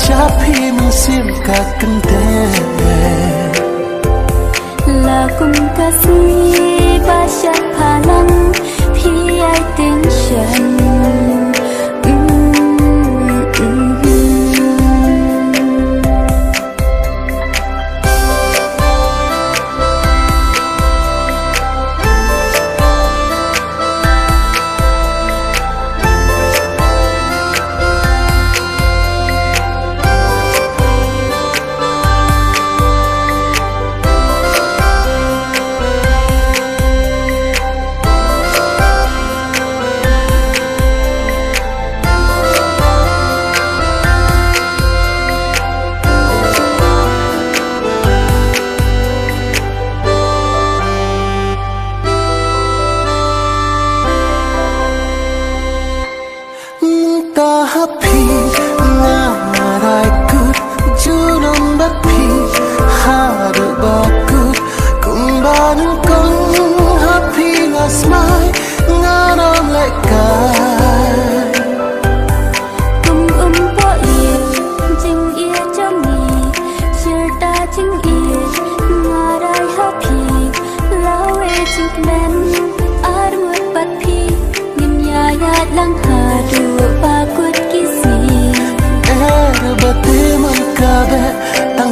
Siapi musim kakente La kun kasi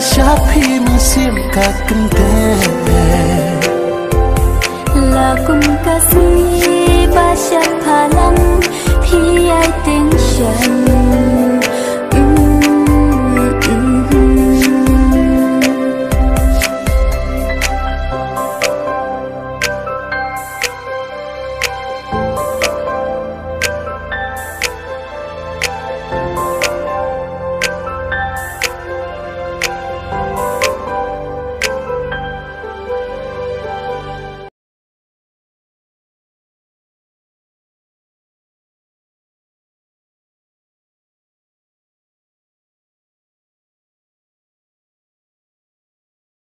Chapi musim ka kente La kum kasi